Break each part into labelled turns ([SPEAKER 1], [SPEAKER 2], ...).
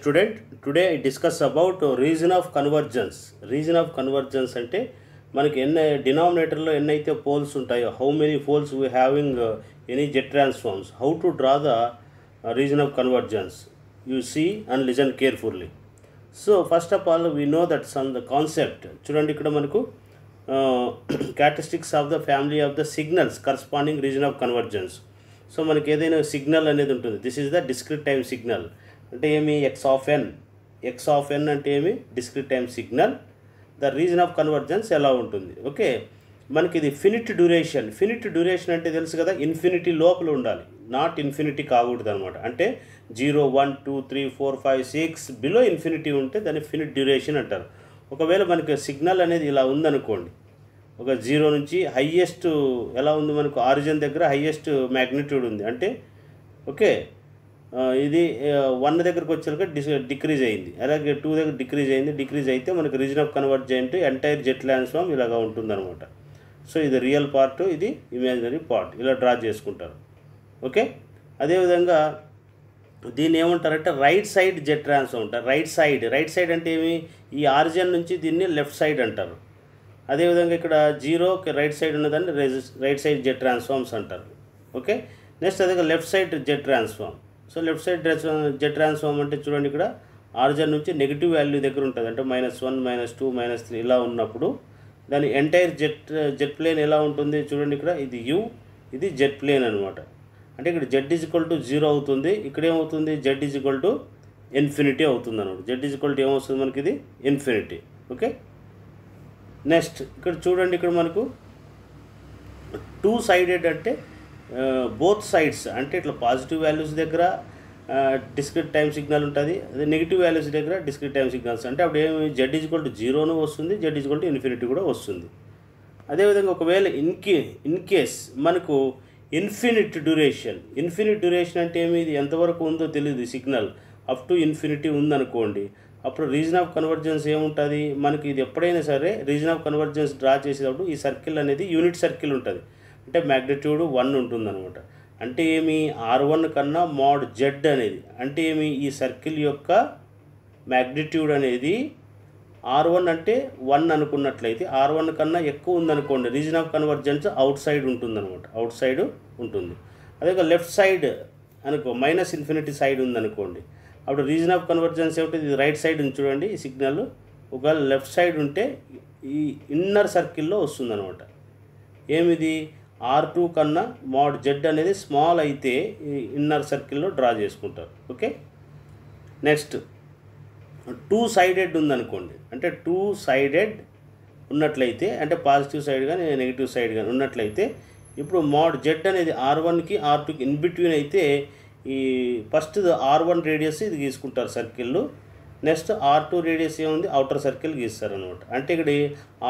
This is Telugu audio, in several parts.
[SPEAKER 1] Student today I discuss about region of convergence region of convergence అంటే మనకి ఎన్ని డినామినేటర్లో ఎన్నైతే పోల్స్ ఉంటాయో how many poles we having any Z transforms how to draw the region of convergence you see and listen carefully so first of all we know that some the concept చూడండి ఇక్కడ మనకు characteristics of the family of the signals corresponding region of convergence so మనకి ఏదైనా సిగ్నల్ అనేది ఉంటుంది. This is the discrete time signal అంటే ఏమి X of N X of N అంటే ఏమి? Discrete time signal the region of convergence ఎలా ఉంటుంది? ఓకే. మనకి ఇది ఫినిట్ డ్యూరేషన్ ఫినిట్ డ్యూరేషన్ అంటే తెలుసు కదా ఇన్ఫినిటీ లోపల ఉండాలి. నాట్ ఇన్ఫినిటీ కాకూడదు అనమాట అంటే zero one two three four five six below infinity ఉంటే దాన్ని ఫినిట్ డ్యూరేషన్ అంటారు. ఒకవేళ మనకి సిగ్నల్ అనేది ఇలా ఉందనుకోండి ఒక జీరో నుంచి హయ్యెస్ట్ ఎలా ఉంది మనకు? ఆరిజిన్ దగ్గర హయ్యెస్ట్ మ్యాగ్నిట్యూడ్ ఉంది. అంటే ఓకే. ఇది వన్ దగ్గరకు వచ్చాక డిస్ డిక్రీజ్ అయింది. అలాగే టూ దగ్గర డిక్రీజ్ అయింది. డిక్రీజ్ అయితే మనకి region of convergent entire Z transform ఇలాగా ఉంటుందన్నమాట. సో ఇది రియల్ పార్ట్ ఇది ఇమాజినరీ పార్ట్ ఇలా డ్రా చేసుకుంటారు. ఓకే? అదేవిధంగా దీన్ని ఏమంటారంటే రైట్ సైడ్ జెట్ ట్రాన్స్ఫార్మ్ అంటారు రైట్ సైడ్ రైట్ సైడ్ అంటే ఏమి? ఈ ఆరిజిన్ నుంచి దీన్ని లెఫ్ట్ సైడ్ అంటారు. అదేవిధంగా ఇక్కడ జీరోకి రైట్ సైడ్ ఉన్నదాన్ని రైట్ సైడ్ జెట్ ట్రాన్స్ఫార్మ్స్ అంటారు. ఓకే? నెక్స్ట్ అదే left side Z transform so left side Z transform అంటే చూడండి ఇక్కడ ఆరిజిన్ నుంచి నెగిటివ్ వాల్యూ దగ్గర ఉంటుంది. అంటే minus one minus two minus three ఇలా ఉన్నప్పుడు దాని ఎంటైర్ జెట్ జెట్ ప్లేన్ ఎలా ఉంటుంది చూడండి ఇక్కడ ఇది యూ ఇది జెట్ ప్లేన్ అనమాట అంటే ఇక్కడ Z is equal to zero అవుతుంది. ఇక్కడ ఏమవుతుంది? Z is equal to infinity అవుతుంది అనమాట జెడ్ ఈజ్ ఈక్వల్ టు ఏమవుతుంది మనకి ఇది? Infinity okay? నెక్స్ట్ ఇక్కడ చూడండి ఇక్కడ మనకు టూ సైడెడ్ అంటే బోత్ సైడ్స్ అంటే ఇట్లా పాజిటివ్ వాల్యూస్ దగ్గర డిస్క్రిట్ టైం సిగ్నల్ ఉంటుంది. అదే నెగిటివ్ వాల్యూస్ దగ్గర డిస్క్రిట్ టైం సిగ్నల్స్ అంటే అప్పుడు ఏమి జెడ్ ఈజ్వల్ టు జీరోను వస్తుంది జెడ్ ఈజ్వల్ టు ఇన్ఫినిటీ కూడా వస్తుంది. అదేవిధంగా ఒకవేళ ఇన్కే ఇన్ కేస్ మనకు ఇన్ఫినిట్ డ్యూరేషన్ ఇన్ఫినిట్ డ్యూరేషన్ అంటే ఏమి ఇది ఎంతవరకు ఉందో తెలియదు సిగ్నల్ అప్ టు ఇన్ఫినిటీ ఉందనుకోండి అప్పుడు రీజన్ ఆఫ్ కన్వర్జెన్స్ ఏముంటుంది? మనకి ఇది ఎప్పుడైనా సరే రీజన్ ఆఫ్ కన్వర్జెన్స్ డ్రా చేసేటప్పుడు ఈ సర్కిల్ అనేది యూనిట్ సర్కిల్ ఉంటుంది. అంటే మ్యాగ్నిట్యూడ్ వన్ ఉంటుందన్నమాట. అంటే ఏమి ఆర్ వన్ కన్నా మోడ్ జెడ్ అనేది అంటే ఏమి ఈ సర్కిల్ యొక్క మ్యాగ్నిట్యూడ్ అనేది ఆర్ వన్ అంటే వన్ అనుకున్నట్లయితే ఆర్ వన్ కన్నా ఎక్కువ ఉందనుకోండి region of convergence outside ఉంటుందన్నమాట అవుట్ సైడ్ ఉంటుంది. అదే లెఫ్ట్ సైడ్ అనుకో మైనస్ ఇన్ఫినిటీ సైడ్ ఉందనుకోండి అప్పుడు రీజన్ ఆఫ్ కన్వర్జెన్స్ ఏమిటి? ఇది రైట్ సైడ్ ఉంది చూడండి ఈ సిగ్నల్ ఒకవేళ లెఫ్ట్ సైడ్ ఉంటే ఈ ఇన్నర్ సర్కిల్లో వస్తుందన్నమాట. ఏమిది? ఆర్ టూ కన్నా మోడ్ జెడ్ అనేది స్మాల్ అయితే ఇన్నర్ సర్కిల్లో డ్రా చేసుకుంటారు. ఓకే నెక్స్ట్ టూ సైడెడ్ ఉందనుకోండి. అంటే టూ సైడెడ్ ఉన్నట్లయితే అంటే పాజిటివ్ సైడ్ కానీ నెగిటివ్ సైడ్ కానీ ఉన్నట్లయితే ఇప్పుడు మోడ్ జెడ్ అనేది ఆర్ వన్కి ఆర్ టూకి ఇన్ బిట్వీన్ అయితే ఈ ఫస్ట్ ఆర్ వన్ రేడియస్ ఇది తీసుకుంటారు సర్కిల్లో నెక్స్ట్ ఆర్ టూ రేడియస్ ఏముంది? అవుటర్ సర్కిల్ గీస్తారు అనమాట అంటే ఇక్కడ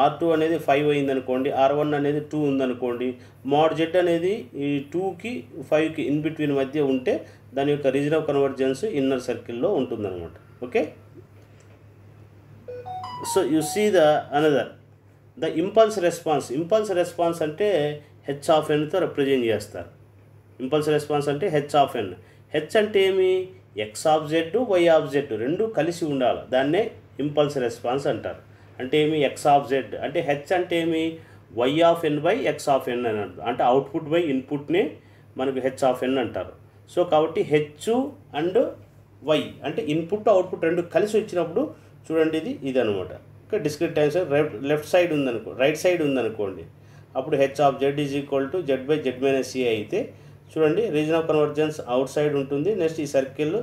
[SPEAKER 1] ఆర్ టూ అనేది ఫైవ్ అయింది అనుకోండి ఆర్ వన్ అనేది టూ ఉందనుకోండి మోడ్ జెడ్ అనేది ఈ టూకి ఫైవ్కి ఇన్ బిట్వీన్ మధ్య ఉంటే దాని యొక్క రీజన్ ఆఫ్ కన్వర్జెన్స్ ఇన్నర్ సర్కిల్లో ఉంటుందన్నమాట. Okay so you see the another the impulse response impulse response అంటే హెచ్ ఆఫ్ ఎన్తో రిప్రజెంట్ చేస్తారు. ఇంపల్స్ రెస్పాన్స్ అంటే హెచ్ ఆఫ్ ఎన్ హెచ్ అంటే ఏమి? X of Z Y of Z రెండు కలిసి ఉండాలి. దాన్నే ఇంపల్స్ రెస్పాన్స్ అంటారు. అంటే ఏమి? ఎక్స్ ఆఫ్ జెడ్ అంటే హెచ్ అంటే ఏమి? Y of N by X of N అని అంటారు. అంటే అవుట్పుట్ బై ఇన్పుట్నే మనకు హెచ్ ఆఫ్ ఎన్ అంటారు. సో కాబట్టి హెచ్ అండ్ వై అంటే ఇన్పుట్ అవుట్పుట్ రెండు కలిసి వచ్చినప్పుడు చూడండి ఇది ఇది అనమాట okay discrete times left side ఉందనుకో రైట్ సైడ్ ఉందనుకోండి. అప్పుడు H of Z is equal to Z by Z minus A అయితే చూడండి region of convergence outside ఉంటుంది. నెక్స్ట్ ఈ సర్కిల్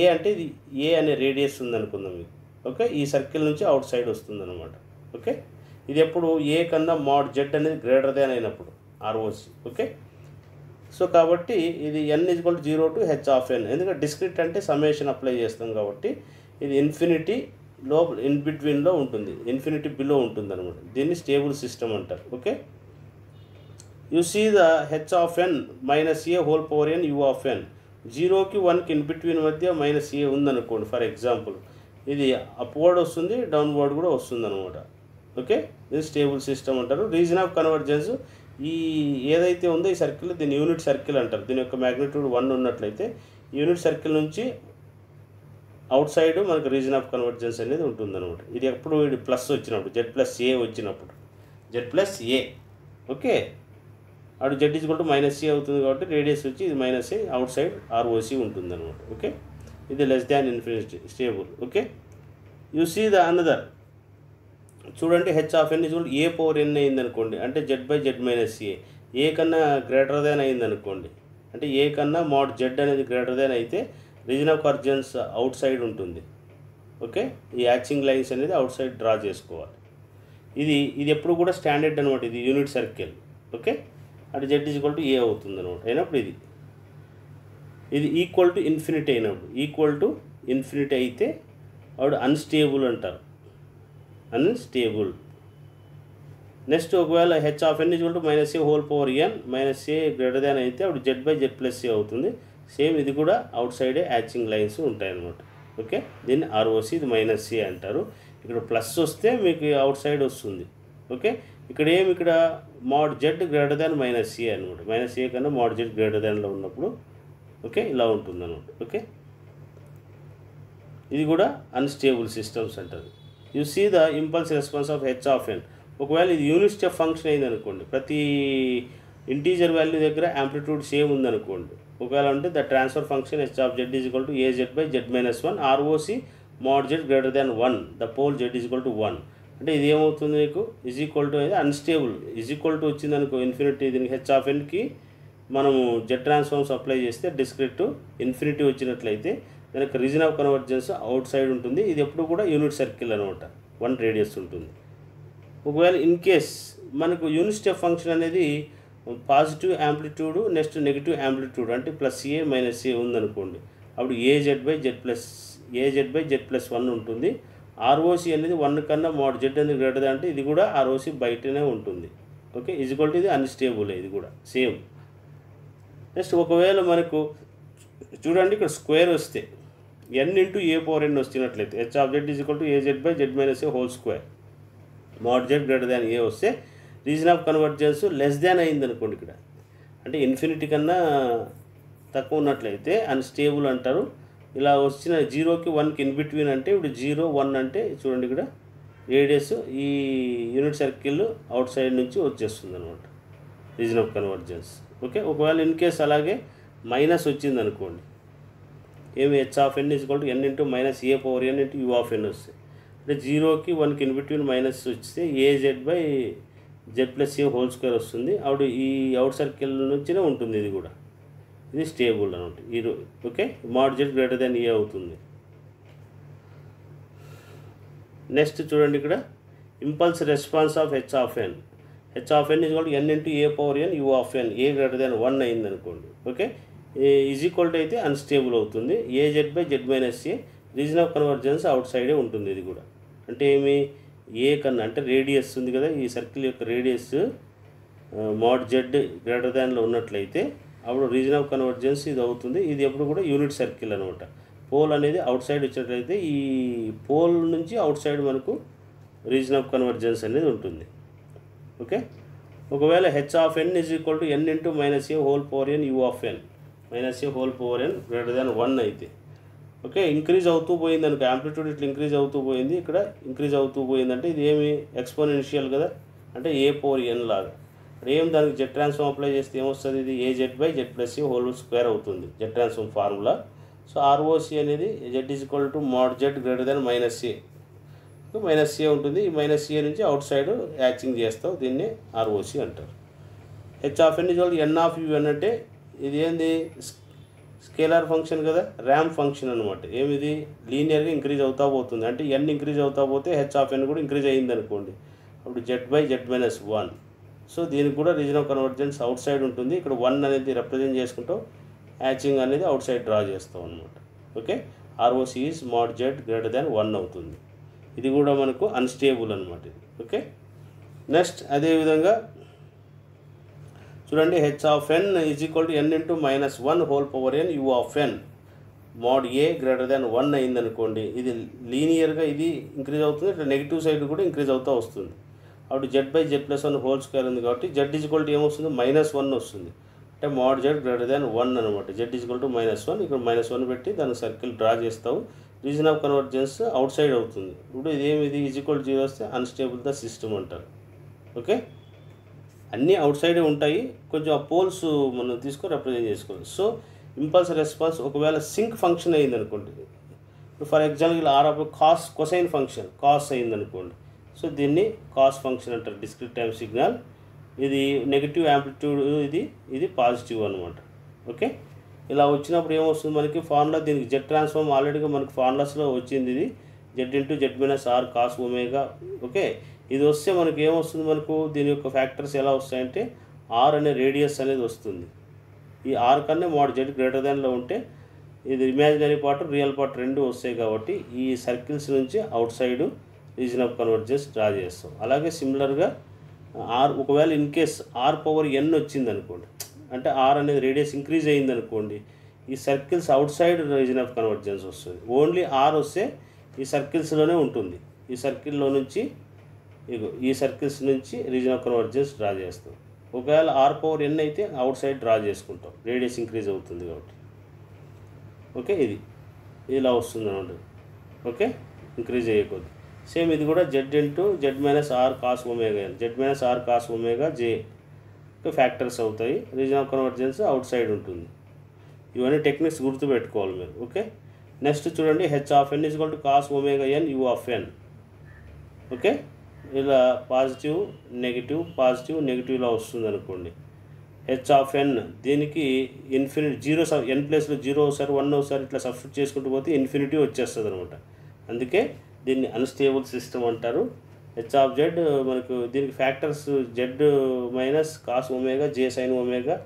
[SPEAKER 1] ఏ అంటే ఇది ఏ అనే రేడియస్ ఉందనుకుందాం మీకు ఓకే ఈ సర్కిల్ నుంచి అవుట్ సైడ్ వస్తుందన్నమాట. ఓకే ఇది ఎప్పుడు ఏ కన్నా మాడ్ జెడ్ అనేది గ్రేటర్ దాన్ అయినప్పుడు ఆర్ఓసి ఓకే సో కాబట్టి ఇది N equal zero to H of N ఎందుకంటే డిస్క్రిట్ అంటే సమేషన్ అప్లై చేస్తాం కాబట్టి ఇది ఇన్ఫినిటీ లో ఇన్ బిట్వీన్లో ఉంటుంది. ఇన్ఫినిటీ బిలో ఉంటుంది అనమాట దీన్ని స్టేబుల్ సిస్టమ్ అంటారు. Okay you see the H of N minus A whole power N U of N జీరోకి వన్కి ఇన్ బిట్వీన్ మధ్య మైనస్ ఏ ఉందనుకోండి ఫర్ ఎగ్జాంపుల్ ఇది అప్వర్డ్ వస్తుంది డౌన్వర్డ్ కూడా వస్తుంది అనమాట ఓకే ఇది స్టేబుల్ సిస్టమ్ అంటారు. రీజన్ ఆఫ్ కన్వర్జెన్స్ ఈ ఏదైతే ఉందో ఈ సర్కిల్ దీని యూనిట్ సర్కిల్ అంటారు. దీని యొక్క మ్యాగ్నిట్యూడ్ వన్ ఉన్నట్లయితే యూనిట్ సర్కిల్ నుంచి అవుట్ సైడ్ మనకు రీజన్ ఆఫ్ కన్వర్జెన్స్ అనేది ఉంటుంది అనమాట ఇది ఎప్పుడు ఇది ప్లస్ వచ్చినప్పుడు జెడ్ ప్లస్ ఏ వచ్చినప్పుడు. జెడ్ ప్లస్ ఏ ఓకే అటు Z is to minus A అవుతుంది కాబట్టి రేడియస్ వచ్చి ఇది మైనస్ ఏ అవుట్ సైడ్ ఆర్ఓసి ఉంటుంది అనమాట ఓకే ఇది less than infinity stable okay you see the another చూడండి హెచ్ ఆఫ్ ఎన్ కూడా ఏ పవర్ ఎన్ అయింది అనుకోండి అంటే Z by Z minus A A కన్నా గ్రేటర్ దాన్ అయింది అనుకోండి అంటే ఏ కన్నా మోడ్ జెడ్ అనేది గ్రేటర్ దాన్ అయితే రీజన్ ఆఫ్ కర్జన్స్ అవుట్ సైడ్ ఉంటుంది ఓకే ఈ యాచింగ్ లైన్స్ అనేది అవుట్ సైడ్ డ్రా చేసుకోవాలి. ఇది ఇది ఎప్పుడు కూడా స్టాండర్డ్ అనమాట ఇది యూనిట్ సర్కిల్ ఓకే అటు Z is equal to A అవుతుంది అనమాట. అయినప్పుడు ఇది. ఇది ఈక్వల్ టు ఇన్ఫినిటీ అయినప్పుడు. ఈక్వల్ టు ఇన్ఫినిటీ అయితే ఆవిడ అన్స్టేబుల్ అంటారు. అన్స్టేబుల్ నెక్స్ట్ ఒకవేళ H of N equal to minus A whole power N minus A greater than అయితే అప్పుడు Z by Z plus A అవుతుంది. సేమ్ ఇది కూడా అవుట్ సైడే యాచింగ్ లైన్స్ ఉంటాయి అనమాట. ఓకే దీన్ని ఆర్ఓసి ఇది మైనస్ ఏ అంటారు. ఇక్కడ ప్లస్ వస్తే మీకు అవుట్ సైడ్ వస్తుంది. ఓకే ఇక్కడ ఏమి ఇక్కడ mod Z greater than minus A అనమాట మైనస్ ఏ కన్నా మాడ్ జెడ్ గ్రేటర్ దాన్లో ఉన్నప్పుడు ఓకే ఇలా ఉంటుంది అనమాట ఓకే ఇది కూడా అన్స్టేబుల్ సిస్టమ్స్ అంటారు you see the impulse response of H of N ఒకవేళ ఇది యూనిట్ స్టెప్ ఫంక్షన్ అయింది అనుకోండి ప్రతి ఇంటీజర్ వాల్యూ దగ్గర యాంప్లిట్యూడ్ సేమ్ ఉందనుకోండి ఒకవేళ అంటే the transfer function H of Z is equal to A Z by Z minus one ROC mod Z greater than one the pole Z is equal to one అంటే ఇది ఏమవుతుంది మీకు ఈజ్ ఈక్వల్ టు అనేది అన్స్టేబుల్ ఈజ్ ఈక్వల్ టు వచ్చింది అనుకో ఇన్ఫినిటీ దీనికి హెచ్ ఆఫ్ ఎన్కి మనము జెడ్ ట్రాన్స్ఫార్మ్స్ అప్లై చేస్తే డిస్క్రిట్ ఇన్ఫినిటీ వచ్చినట్లయితే దానికి region of convergence outside ఉంటుంది. ఇది ఎప్పుడు కూడా యూనిట్ సర్కిల్ అనమాట. వన్ రేడియస్ ఉంటుంది. ఒకవేళ ఇన్ కేస్ మనకు యూనిట్ స్టెప్ ఫంక్షన్ అనేది positive amplitude next negative amplitude అంటే ప్లస్ ఏ మైనస్ ఏ ఉందనుకోండి. అప్పుడు A Z by Z plus A Z by Z plus one ఉంటుంది. ఆర్ఓసి అనేది వన్ కన్నా మోడ్ జెడ్ అనేది గ్రేటర్ అంటే ఇది కూడా ఆర్ఓసి బయటనే ఉంటుంది. ఓకే ఈజ్వల్ ఇది అన్స్టేబుల్ ఇది కూడా సేమ్ నెక్స్ట్ ఒకవేళ మనకు చూడండి ఇక్కడ స్క్వేర్ వస్తే ఎన్ ఇంటూ ఏ పవర్ ఎన్ వచ్చినట్లయితే H of Z is equal to A Z by Z minus A whole square mod Z greater than A వస్తే region of convergence less than అయింది అనుకోండి ఇక్కడ. అంటే ఇన్ఫినిటీ కన్నా తక్కువ ఉన్నట్లయితే అన్స్టేబుల్ అంటారు. ఇలా వచ్చిన జీరోకి వన్కి ఇన్ బిట్వీన్ అంటే ఇప్పుడు జీరో వన్ అంటే చూడండి ఇక్కడ రేడియస్ ఈ యూనిట్ సర్కిల్ అవుట్ సైడ్ నుంచి వచ్చేస్తుంది అనమాట రీజన్ ఆఫ్ కన్వర్జెన్స్. ఓకే ఒకవేళ ఇన్ కేస్ అలాగే మైనస్ వచ్చింది అనుకోండి. ఏమి H of N is to N into minus A power N into U of N వస్తాయి అంటే జీరోకి వన్కి ఇన్ బిట్వీన్ మైనస్ వస్తే A Z by Z plus A whole square వస్తుంది. అప్పుడు ఈ అవుట్ సర్కిల్ నుంచినే ఉంటుంది ఇది కూడా. ఇది స్టేబుల్ అనమాట ఈ okay? Mod Z greater than A అవుతుంది. నెక్స్ట్ చూడండి ఇక్కడ. Impulse response of H of N H of N equal N into A power N U of N A greater than one అయింది అనుకోండి ఓకే? ఈజ్ ఈక్వల్ టు అయితే అన్స్టేబుల్ అవుతుంది. A Z by Z minus A region of convergence out సైడే ఉంటుంది ఇది కూడా. అంటే ఏమి? ఏ కన్నా అంటే రేడియస్ ఉంది కదా ఈ సర్కిల్ యొక్క రేడియస్ మాడ్ జెడ్ గ్రేటర్ దాన్లో ఉన్నట్లయితే అప్పుడు రీజన్ ఆఫ్ కన్వర్జెన్స్ ఇది అవుతుంది. ఇది ఎప్పుడు కూడా యూనిట్ సర్కిల్ అనమాట. పోల్ అనేది అవుట్ సైడ్ వచ్చినట్లయితే ఈ పోల్ నుంచి అవుట్ సైడ్ మనకు రీజన్ ఆఫ్ కన్వర్జెన్స్ అనేది ఉంటుంది. ఓకే ఒకవేళ H of N is equal to N into minus A whole power N U of N minus A whole power N greater than one అయితే. ఓకే ఇంక్రీజ్ అవుతూ పోయింది అనుకో యాంప్లిట్యూడ్ ఇట్లా ఇంక్రీజ్ అవుతూ పోయింది. ఇక్కడ ఇంక్రీజ్ అవుతూ పోయిందంటే ఇది ఏమి? ఎక్స్పోనెన్షియల్ కదా? అంటే ఏ పవర్ ఎన్ లాగా. ఇక్కడ ఏం దానికి జెడ్ ట్రాన్స్ఫార్మ్ అప్లై చేస్తే ఏమొస్తుంది? ఇది A Z by Z plus A whole square అవుతుంది. Z transform formula so ROC అనేది Z is equal to mod Z greater than minus A minus A ఉంటుంది. ఈ మైనస్ ఏ నుంచి అవుట్ సైడ్ యాచింగ్ చేస్తావు. దీన్ని ఆర్ఓసి అంటారు. H of N is N of U N అంటే ఇది ఏంది? స్కేలార్ ఫంక్షన్ కదా? ర్యామ్ ఫంక్షన్ అనమాట ఏమిది? లీనియర్గా ఇంక్రీజ్ అవుతా పోతుంది. అంటే ఎన్ ఇంక్రీజ్ అవుతా పోతే హెచ్ ఆఫ్ ఎన్ కూడా ఇంక్రీజ్ అయ్యింది అనుకోండి అప్పుడు Z by Z minus one so దీనికి కూడా reason of convergence outside ఉంటుంది. ఇక్కడ వన్ అనేది రిప్రజెంట్ చేసుకుంటూ హ్యాచింగ్ అనేది అవుట్ సైడ్ డ్రా చేస్తాం అనమాట okay ROC is mod Z greater than one అవుతుంది. ఇది కూడా మనకు అన్స్టేబుల్ అనమాట ఇది. ఓకే నెక్స్ట్ అదేవిధంగా చూడండి H of N is equal to N into minus one whole power N U of N mod A greater than one అయిందనుకోండి ఇది లీనియర్గా ఇది ఇంక్రీజ్ అవుతుంది ఇట్లా నెగిటివ్ సైడ్ కూడా ఇంక్రీజ్ అవుతూ వస్తుంది. అప్పుడు Z by Z plus one whole square ఉంది కాబట్టి జెడ్ ఈజ్వల్ టు ఏమొస్తుంది? మైనస్ వన్ వస్తుంది. అంటే mod Z greater than one అనమాట Z equal to minus one ఇక్కడ మైనస్ వన్ పెట్టి దాని సర్కిల్ డ్రా చేస్తావు reason of convergence outside అవుతుంది. ఇప్పుడు ఇదేమి ఇది ఈజ్వల్ ఈక్వల్ జీరో వస్తే అన్స్టేబుల్ ద సిస్టమ్ అంటారు. ఓకే అన్నీ అవుట్ సైడే ఉంటాయి. కొంచెం ఆ పోల్స్ మనం తీసుకొని రిప్రజెంట్ చేసుకోవాలి. సో ఇంపల్స్ రెస్పాన్స్ ఒకవేళ సింక్ ఫంక్షన్ అయింది అనుకోండి for example R of cos cosine function cos అయింది అనుకోండి సో దీన్ని కాస్ ఫంక్షన్ అంటారు డిస్క్రిట్ టైం సిగ్నల్ ఇది నెగిటివ్ యాంప్లిట్యూడ్ ఇది ఇది పాజిటివ్ అనమాట ఓకే? ఇలా వచ్చినప్పుడు ఏమొస్తుంది మనకి? ఫార్ములా దీనికి జెడ్ ట్రాన్స్ఫార్మ్ ఆల్రెడీగా మనకి ఫార్ములాస్లో వచ్చింది ఇది. Z into Z minus R cos omega okay? ఇది వస్తే మనకి ఏమొస్తుంది మనకు? దీని యొక్క ఫ్యాక్టర్స్ ఎలా వస్తాయంటే ఆర్ అనే రేడియస్ అనేది వస్తుంది. ఈ ఆర్ కన్నా మోడ్ జెడ్ గ్రేటర్ దాన్లో ఉంటే ఇది ఇమాజినరీ పార్ట్ రియల్ పార్ట్ రెండు వస్తాయి కాబట్టి ఈ సర్కిల్స్ నుంచి outside region of convergence draw చేస్తాం. అలాగే సిమిలర్గా ఆర్ ఒకవేళ in case R power N వచ్చింది అనుకోండి అంటే ఆర్ అనేది రేడియస్ ఇంక్రీజ్ అయింది అనుకోండి ఈ circles outside region of convergence వస్తుంది. ఓన్లీ ఆర్ వస్తే ఈ సర్కిల్స్లోనే ఉంటుంది. ఈ సర్కిల్లో నుంచి ఇగో ఈ సర్కిల్స్ నుంచి రీజన్ ఆఫ్ కన్వర్జెన్స్ డ్రా చేస్తాం. ఒకవేళ ఆర్ పవర్ ఎన్ అయితే అవుట్ సైడ్ డ్రా చేసుకుంటాం. రేడియస్ ఇంక్రీజ్ అవుతుంది కాబట్టి. ఓకే ఇది ఇలా వస్తుంది అనమాట ఓకే ఇంక్రీజ్ అయ్యే కొద్ది. సేమ్ ఇది కూడా Z into Z minus R cos omega Z minus R cos omega J factors అవుతాయి reason of convergence outside ఉంటుంది. ఇవన్నీ టెక్నిక్స్ గుర్తుపెట్టుకోవాలి మీరు. ఓకే నెక్స్ట్ చూడండి. H of N equal to cos omega N U of N okay ఇలా పాజిటివ్ నెగిటివ్ పాజిటివ్ నెగిటివ్ ఇలా వస్తుంది అనుకోండి. హెచ్ ఆఫ్ ఎన్ దీనికి ఇన్ఫినిటీ జీరో ఎన్ ప్లేస్లో జీరో ఒకసారి వన్ ఒకసారి ఇట్లా సబ్స్టిట్యూట్ చేసుకుంటూ పోతే ఇన్ఫినిటీ వచ్చేస్తుంది అనమాట అందుకే దీన్ని అన్స్టేబుల్ సిస్టమ్ అంటారు. హెచ్ ఆఫ్ జెడ్ మనకు దీనికి factors Z minus cos omega J sine omega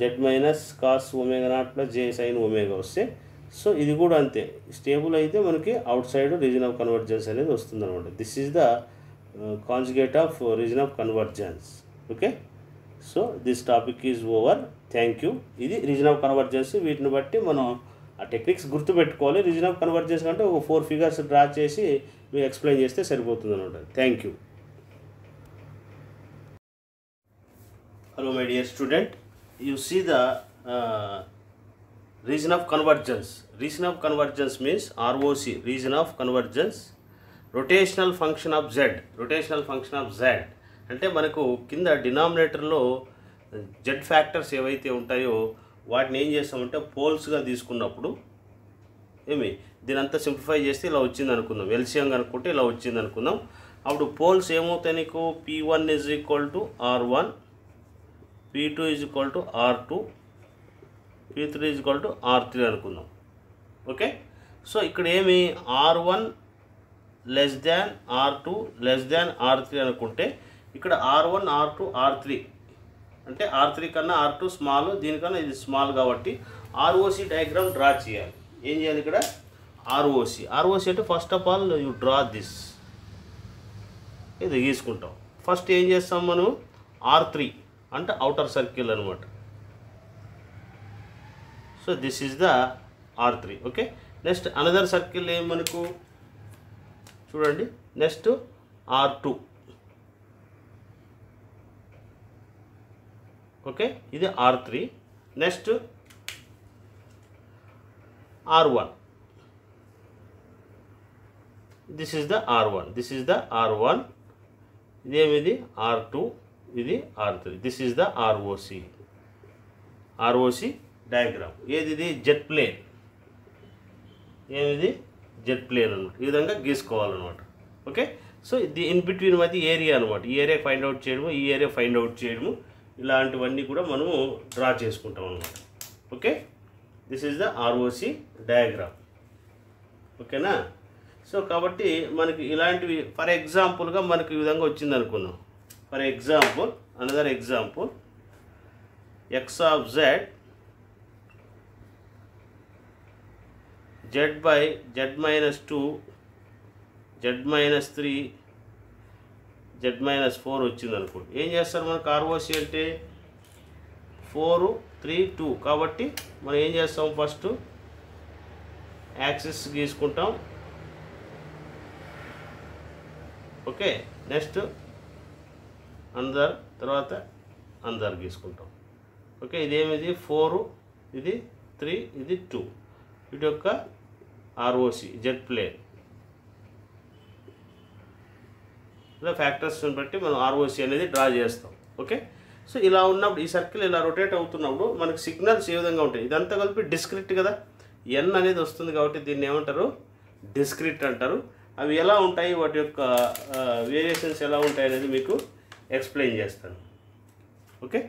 [SPEAKER 1] Z minus cos omega naught plus J sine omega వస్తే సో ఇది కూడా అంతే. స్టేబుల్ అయితే మనకి outside reason of convergence అనేది వస్తుంది అనమాట this is the conjugate of region of convergence okay so this topic is over thank you ఇది రీజన్ ఆఫ్ కన్వర్జెన్స్ వీటిని బట్టి మనం ఆ టెక్నిక్స్ గుర్తుపెట్టుకోవాలి రీజన్ ఆఫ్ కన్వర్జెన్స్ అంటే ఒక ఫోర్ ఫిగర్స్ డ్రా చేసి మీకు ఎక్స్ప్లెయిన్ చేస్తే సరిపోతుంది అనమాట thank you hello my dear student you see the region of convergence region of convergence means ROC region of convergence rotational function of Z rotational function of Z అంటే మనకు కింద డినామినేటర్లో జెడ్ ఫ్యాక్టర్స్ ఏవైతే ఉంటాయో వాటిని ఏం చేస్తామంటే పోల్స్గా తీసుకున్నప్పుడు ఏమి దీని అంతా సింప్లిఫై చేస్తే ఇలా వచ్చింది అనుకుందాం. ఎల్సిఎం కనుక్కుంటే ఇలా వచ్చింది అనుకుందాం. అప్పుడు పోల్స్ ఏమవుతాయి నీకు? P one is equal to R one P two is equal to R two P three is equal to R three అనుకుందాం. ఓకే? సో ఇక్కడ ఏమి? R one less than R two less than R three అనుకుంటే ఇక్కడ R one R two R three అంటే ఆర్ త్రీ కన్నా ఆర్ టూ స్మాల్ దీనికన్నా ఇది స్మాల్ కాబట్టి ఆర్ఓసి డయాగ్రామ్ డ్రా చేయాలి. ఏం చేయాలి ఇక్కడ? ఆర్ఓసి ఆర్ఓసి అంటే first of all you draw this ఇది గీసుకుంటాం. ఫస్ట్ ఏం చేస్తాం మనం? ఆర్ త్రీ అంటే అవుటర్ సర్కిల్ అనమాట so this is the R three okay next another circle ఏం మనకు? చూడండి. Next R two okay? ఇది R three next R one this is the R one this is the R one ఇదేమిది? Are two ఇది R three this is the ROC ROC diagram ఏది ఇది జెట్ ప్లేన్ ఏమిది? జెట్ ప్లేన్ అనమాట ఈ విధంగా గీసుకోవాలన్నమాట. ఓకే? సో ఇది ఇన్ బిట్వీన్ మధ్య ఏరియా అనమాట ఈ ఏరియా ఫైండ్ అవుట్ చేయడము ఈ ఏరియా ఫైండ్ అవుట్ చేయడము. ఇలాంటివన్నీ కూడా మనము డ్రా చేసుకుంటాం అనమాట okay? This is the ROC diagram ఓకేనా? సో కాబట్టి మనకి ఇలాంటివి ఫర్ ఎగ్జాంపుల్గా మనకి ఈ విధంగా వచ్చింది అనుకుందాం. For example another example X of Z Z by Z minus two Z minus three Z minus four వచ్చింది అనుకోండి. ఏం చేస్తారు మనకు ఆర్ఓసి అంటే? Four three two. కాబట్టి మనం ఏం చేస్తాం ఫస్ట్? యాక్సిస్ గీసుకుంటాం. ఓకే? నెక్స్ట్ అందర్ తర్వాత అందర్ గీసుకుంటాం. ఓకే? ఇదేమిది? ఫోరు ఇది త్రీ ఇది టూ. వీటి యొక్క ఆర్ఓసి జెడ్ ప్లేన్. ఇలా ఫ్యాక్టర్స్ని బట్టి మనం ఆర్ఓసి అనేది డ్రా చేస్తాం. ఓకే సో ఇలా ఉన్నప్పుడు ఈ సర్కిల్ ఇలా రొటేట్ అవుతున్నప్పుడు మనకు సిగ్నల్స్ ఏ విధంగా ఉంటాయి? ఇదంతా కలిపి డిస్క్రిట్ కదా? ఎన్ అనేది వస్తుంది కాబట్టి దీన్ని ఏమంటారు? డిస్క్రిట్ అంటారు. అవి ఎలా ఉంటాయి? వాటి యొక్క వేరియేషన్స్ ఎలా ఉంటాయి అనేది మీకు ఎక్స్ప్లెయిన్ చేస్తాను. ఓకే